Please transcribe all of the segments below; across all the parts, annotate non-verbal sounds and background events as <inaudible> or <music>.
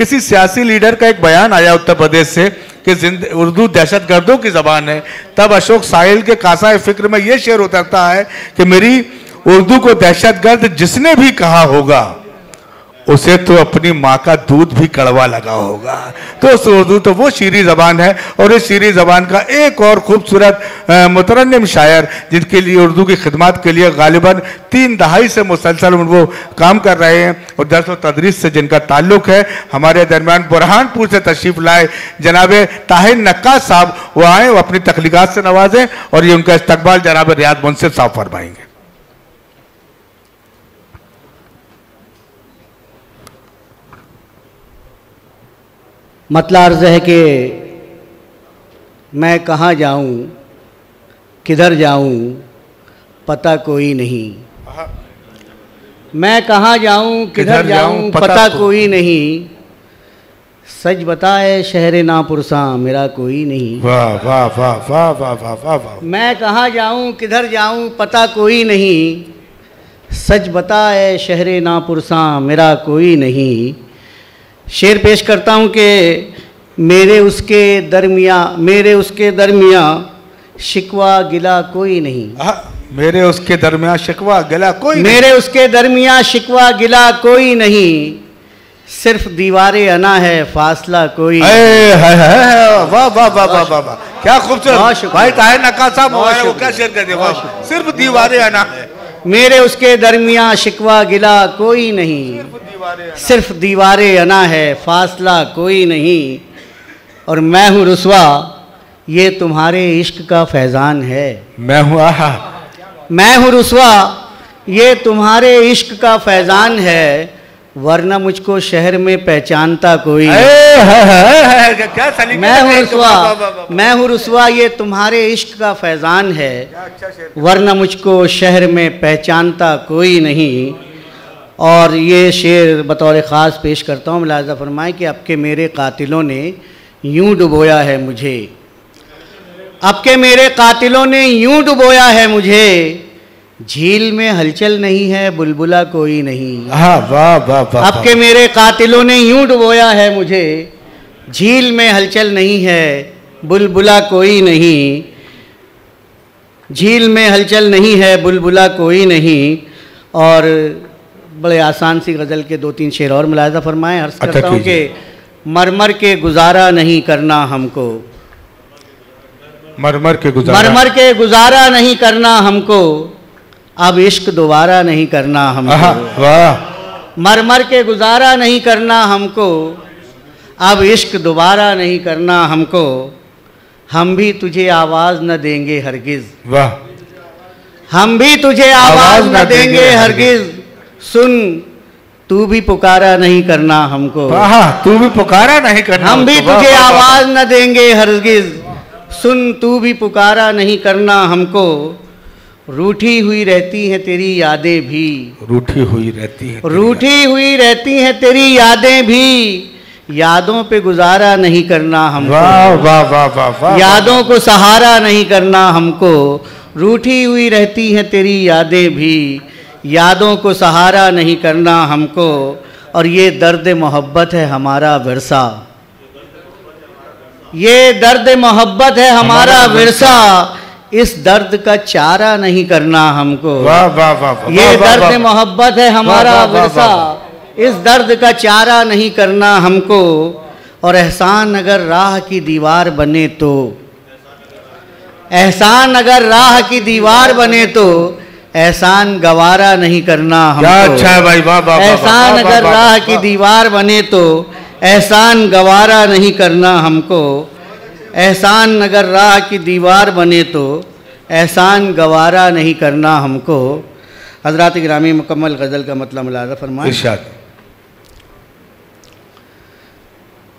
किसी सियासी लीडर का एक बयान आया उत्तर प्रदेश से कि उर्दू दहशत गर्दों की जबान है। तब अशोक साहिल के कासा फ़िक्र में यह शेर उतरता है कि मेरी उर्दू को दहशत गर्द जिसने भी कहा होगा उसे तो अपनी माँ का दूध भी कड़वा लगा होगा। तो उर्दू तो वो शीरी ज़बान है और इस शीरी ज़बान का एक और खूबसूरत मुतरनम शायर, जिनके लिए उर्दू की खिदमत के लिए गालिबा तीन दहाई से मुसलसल वो काम कर रहे हैं और दरस व तदरीस से जिनका ताल्लुक है, हमारे दरमियान बुरहानपुर से तशरीफ़ लाए। जनाब ताहिर नक्का साहब, वो आए वो अपनी तख्लीक़ात से नवाजें और ये उनका इस्तबाल जनाब रियाद मुनसिफ साहब फरमाएँगे। मतलब अर्ज़ है कि मैं कहाँ जाऊँ किधर जाऊँ पता कोई नहीं। मैं कहाँ जाऊँ किधर जाऊँ पता, पता कोई नहीं। सच बताए शहर नापुरसा मेरा कोई नहीं। वाह वाह वाह वाह वाह वाह वाह वाह। मैं कहाँ जाऊँ किधर जाऊँ पता कोई नहीं। सच बताए शहर नापुरसा मेरा कोई नहीं। शेर पेश करता हूँ कि मेरे उसके दरमिया मेरे उसके दरमिया शिकवा गिला कोई नहीं। आ, मेरे उसके दरमिया शिकवा गिला कोई मेरे। उसके दरमिया शिकवा गिला कोई नहीं। सिर्फ़ दीवारें अना है फासला कोई। वाह वाह वाह वाह वाह वाह क्या खूबसूरत। भाई ताहिर नक्का साहब वो क्या शेर कर दिया? सिर्फ़ दीवारें अना है। मेरे उसके दरमिया शिकवा गिला कोई नहीं। सिर्फ़ दीवारें अना है फासला कोई नहीं। और मैं हूँ रसवा ये तुम्हारे इश्क का फैज़ान है। मैं हूँ आहा। मैं हूँ रसवा ये तुम्हारे इश्क का फैज़ान है। वरना मुझको शहर में पहचानता कोई मैं हूँ रसवा। मैं हूँ रसवा ये तुम्हारे इश्क का फैज़ान है। अच्छा वरना मुझको शहर में पहचानता कोई नहीं। और ये शेर बतौर ख़ास पेश करता हूँ। मुलाजा फरमाएँ कि अब के मेरे कातिलों ने यूँ डुबोया है मुझे। अब के मेरे कातिलों ने यूँ डुबोया है मुझे। झील में हलचल नहीं है बुलबुला कोई नहीं। वाह वाह वाह अब के मेरे कातिलों ने यूँ डुबोया है मुझे झील में हलचल नहीं है बुलबुला कोई नहीं। झील में हलचल नहीं है बुलबुला कोई नहीं। और बड़े आसान सी गज़ल के दो तीन शेर और मुलाजा फरमाएँ अर्ज़ अच्छा करता हूँ कि मरमर के गुजारा नहीं करना हमको। मरमर के गुजारा। मरमर के गुजारा नहीं करना हमको। अब इश्क दोबारा नहीं करना हमको। वाह। मर के गुजारा नहीं करना हमको। अब इश्क दोबारा नहीं करना हमको। हम भी तुझे आवाज़ न देंगे हरगिज़। वाह। हम भी तुझे आवाज़ न देंगे हरगिज़। सुन तू भी पुकारा नहीं करना हमको। तू भी पुकारा नहीं करना हम भी तुझे आवाज़ न देंगे हरगिज़। सुन तू भी पुकारा नहीं करना हमको। रूठी हुई रहती हैं तेरी यादें भी। रूठी हुई रहती है रूठी हुई रहती हैं तेरी यादें भी। यादों पे गुजारा नहीं करना हमको। वाह वाह वाह वाह यादों को सहारा नहीं करना हमको। रूठी हुई रहती हैं तेरी यादें भी। यादों को सहारा नहीं करना हमको। और ये दर्द मोहब्बत है हमारा विरसा। ये दर्द मोहब्बत है हमारा विरसा। इस दर्द का चारा नहीं करना हमको। वाह वाह वाह ये दर्द मोहब्बत है हमारा विरसा इस दर्द का चारा नहीं करना हमको। और एहसान अगर राह की दीवार बने तो एहसान अगर राह की दीवार बने तो एहसान गवारा नहीं करना हमको। अच्छा है भाई वाह वाह एहसान अगर राह की दीवार बने तो एहसान गवारा नहीं करना हमको। एहसान अगर राह की दीवार बने तो एहसान गवारा नहीं करना हमको। हज़रत ग्रामी मुकम्मल गज़ल का मतलब मुलाजा फरमाए।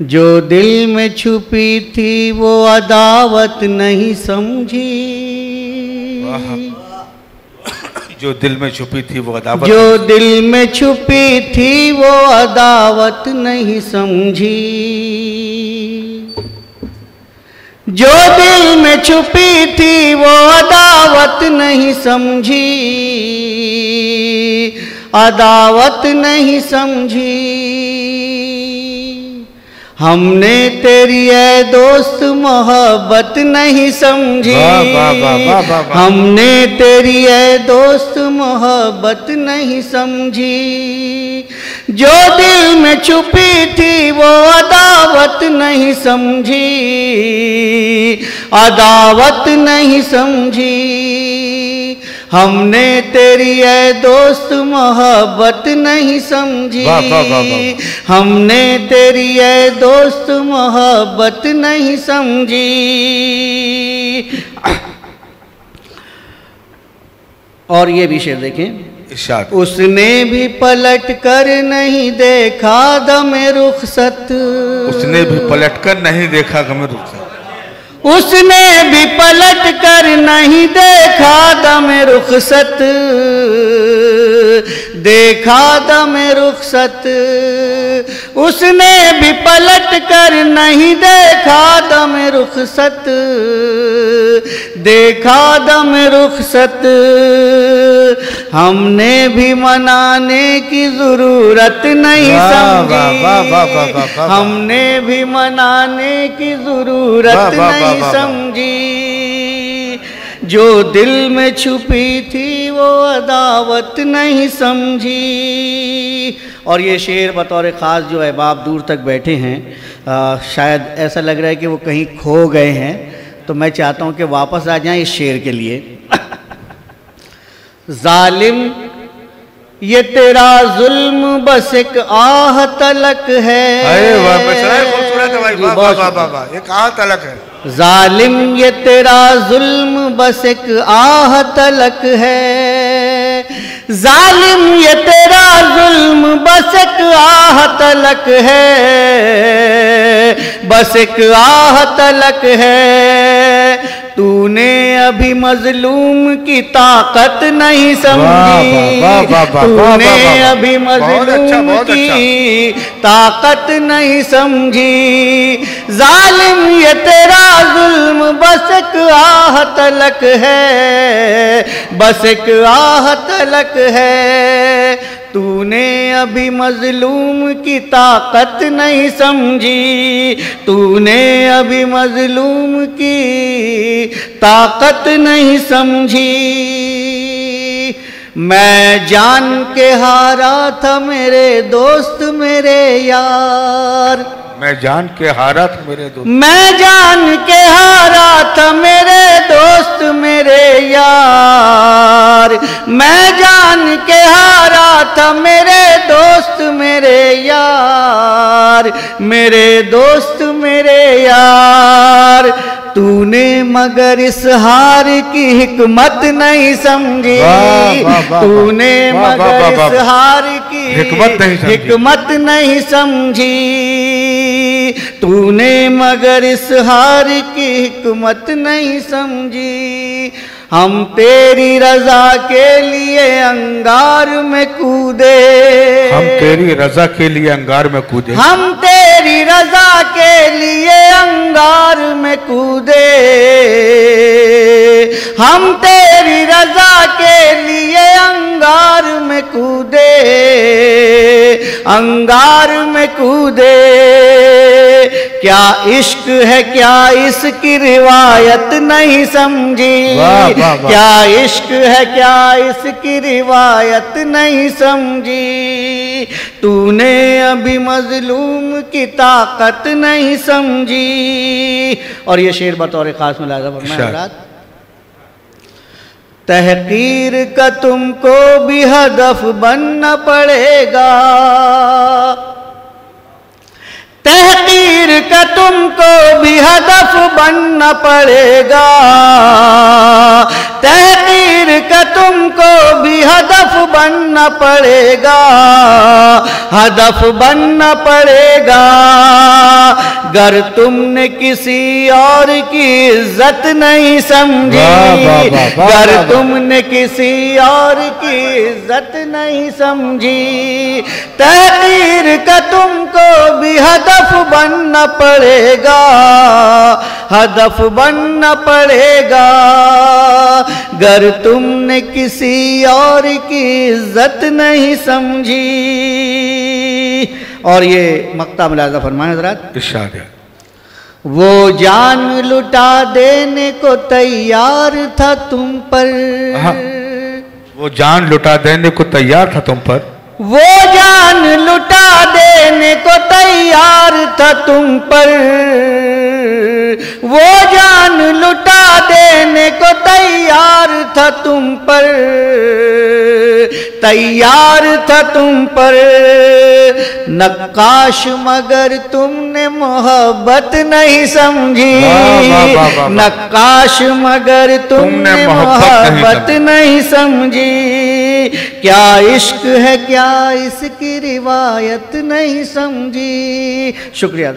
जो दिल में छुपी थी वो अदावत नहीं समझी। जो दिल में छुपी थी वो अदावत जो दिल में छुपी थी वो अदावत नहीं समझी। जो दिल में छुपी थी वो अदावत नहीं समझी। अदावत नहीं समझी। हमने तेरी है दोस्त मोहब्बत नहीं समझी। हमने तेरी है दोस्त मोहब्बत नहीं समझी। जो दिल में छुपी थी वो अदावत नहीं समझी अदावत नहीं समझी। हमने तेरी ए दोस्त मोहब्बत नहीं समझी। हमने तेरी ए दोस्त मोहब्बत नहीं समझी। <coughs> और ये भी शेर देखें। उसने भी पलट कर नहीं देखा दम रुखसत। उसने भी पलट कर नहीं देखा दम रुखसत। उसने भी पलट कर नहीं देखा दम रुखसत। देखा दम रुखसत। उसने भी पलट कर नहीं देखा दम रुखसत। देखा दम रुखसत। हमने भी मनाने की ज़रूरत नहीं समझी। हमने भी मनाने की ज़रूरत नहीं समझी। जो दिल में छुपी थी वो अदावत नहीं समझी। और ये शेर बतौर ख़ास जो है बाप दूर तक बैठे हैं। आ, शायद ऐसा लग रहा है कि वो कहीं खो गए हैं। तो मैं चाहता हूँ कि वापस आ जाएँ इस शेर के लिए। जालिम ये तेरा जुल्म बस एक आह तलक है। एक आह तलक है। जालिम ये तेरा जुल्म बस एक आह तलक है। जालिम ये तेरा जुल्म बस एक आह तलक है। बस एक आह तलक है। तूने अभी मजलूम की ताकत नहीं समझी। तूने अभी मजलूम अच्छा, की अच्छा। ताकत नहीं समझी। जालिम ये तेरा जुल्म एक आह तलक है, बस एक आह तलक है। तूने अभी मजलूम की ताकत नहीं समझी, तूने अभी मजलूम की ताकत नहीं समझी। मैं जान के हारा था मेरे दोस्त मेरे यार मैं जान के हारा था मेरे दोस्त। मैं जान के हारा था मेरे दोस्त मेरे यार। मैं जान के हारा था मेरे दोस्त मेरे यार। मेरे दोस्त मेरे यार। तूने मगर इस हार की हिकमत नहीं समझी। तूने मगर इस हार की हिकमत नहीं हिकमत नहीं समझी। तूने मगर इस हार की हिकमत नहीं समझी। हम तेरी रजा के लिए अंगार में कूदे। हम तेरी रजा के लिए अंगार में कूदे। हम तेरी रजा के लिए अंगार में कूदे। हम तेरी रजा के लिए अंगार में कूदे। अंगार में कूदे। क्या इश्क है क्या इसकी रिवायत नहीं समझी? क्या इश्क है क्या इसकी रिवायत नहीं समझी? तूने अभी मजलूम की ताकत नहीं समझी। और ये शेर बतौर खास में लाजा तहकीर का तुमको भी हदफ बनना पड़ेगा। तहकीर का तुमको भी हदफ बनना पड़ेगा। तहकीर का तुमको भी हदफ बनना पड़ेगा। हदफ बनना पड़ेगा। गर तुमने किसी और की इज़्ज़त नहीं समझी गर तुमने किसी और की इज़्ज़त नहीं समझी तहकीर का तुमको भी हदफ हदफ बनना पड़ेगा हदफ बनना पड़ेगा। गर तुमने किसी और की इज़्ज़त नहीं समझी। और ये मक्ता मुलाजा फरमाए हजरात। वो जान लुटा देने को तैयार था तुम पर। हाँ। वो जान लुटा देने को तैयार था तुम पर। वो जान लुटा देने को तैयार था तुम पर। वो जान लुटा देने को तैयार था तुम पर। तैयार था तुम पर। नक्काश मगर तुमने मोहब्बत नहीं समझी। नक्काश मगर तुमने मोहब्बत नहीं समझी। क्या इश्क है क्या इसकी रिवायत नहीं समझी। शुक्रिया